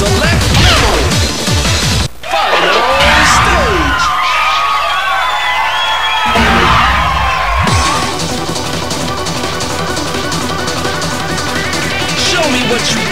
Final stage. Show me what you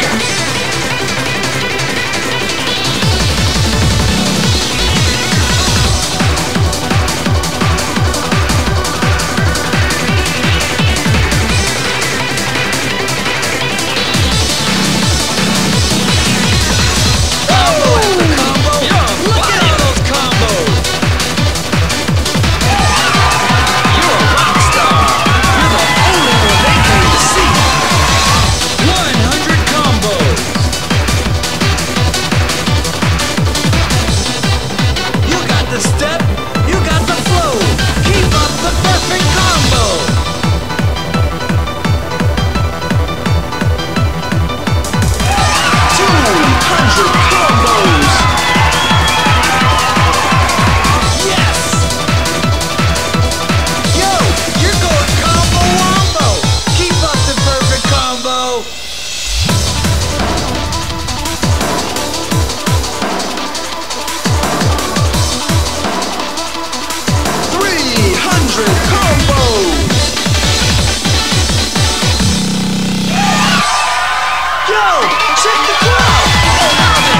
crowd! The crowd!